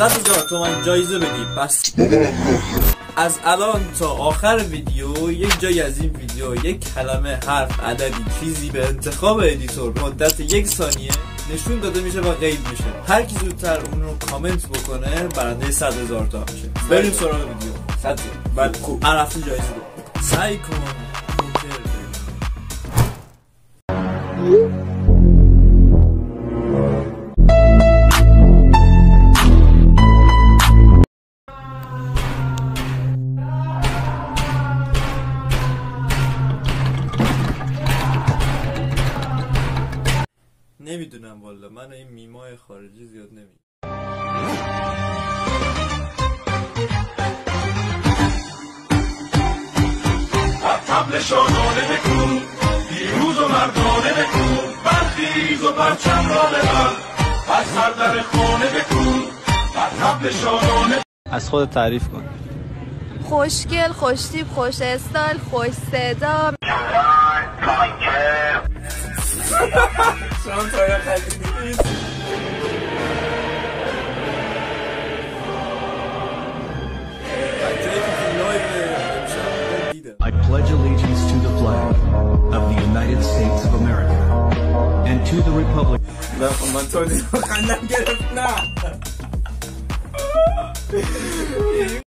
صد هزار تومن جایزه بدی بس. از الان تا آخر ویدیو یک جای از این ویدیو یک کلمه حرف عددی چیزی به انتخاب editor مدت یک ثانیه نشون داده میشه و قید میشه. هر کی زودتر اون رو کامنت بکنه برنده 100 هزار تا میشه. بریم سراغ ویدیو. 100 بعد خوب هر هفته جایزه سعی کن. نمی‌دونم والا. من این میمای خارجی زیاد نمی‌دونم طبل شادانه بکن پیروز و مردانه بکن برخیز و پرچم را ببر از هر در خانه بکن بر طبل شادانه از خود تعریف کن. خوشگل خوشتیب خوش استایل خوش صدا. Sounds like I I pledge allegiance to the flag of the United States of America and to the republic. Left man soll sich up now.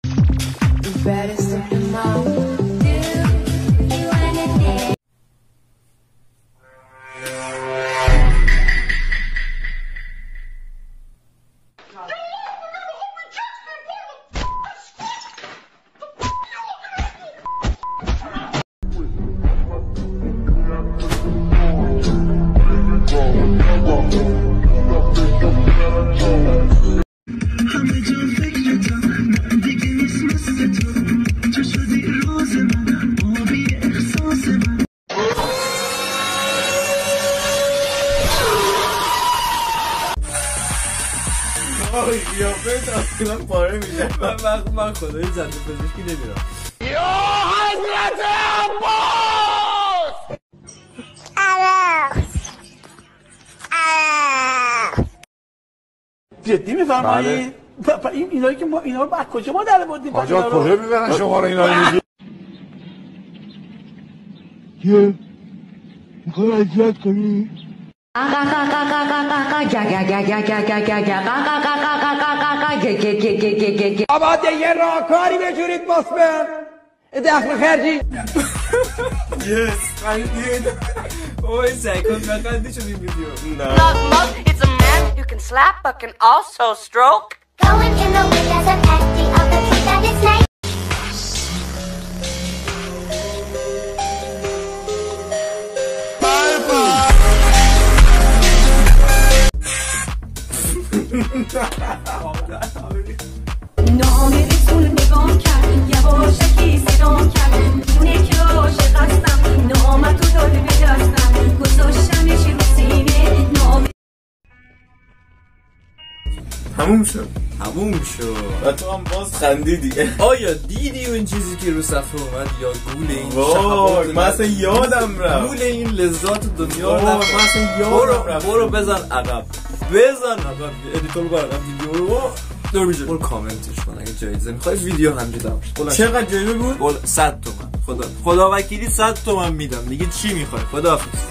قیافه تا من پاره میشه. من من من خدای زنده پزشکی نمیرم. جدی میفرمایید بله. این اینایی که ما اینا رو از کجا ما در بردیم؟ آجا کجا می‌برن شما رو؟ اینا رو میگی آباده یه راهکاری بجورید مصبر دخل خرجی یس خندید اوی سعی کن بخندی شد این ویدیو نه It's a man who can slap but can also stroke. Going in the wind as I'm acting up a نام رسول نگاه کرد یواشکی صدا کرد. می‌دونه که عاشق هستم نامتو داده به دستم. گذاشتمش رو سینه تموم شد. تموم شد. و تو هم باز خندیدی. آیا دیدی اون چیزی که رو صفحه اومد؟ یا گول این وای من اصلا یادم رفت. گول این لذات دنیا رو من اصلا یادم رفت. برو بزن عقب. بزن عقب editor برو عقب ویدیو رو دور میشه برو کامنتش کن اگه جایزه می‌خوای ویدیو همینجا تموم شد چقدر جایزه بود؟ 100 تومن. خدا خدا وکیلی 100 تومن میدم. دیگه چی می‌خوای؟ خدا حافظ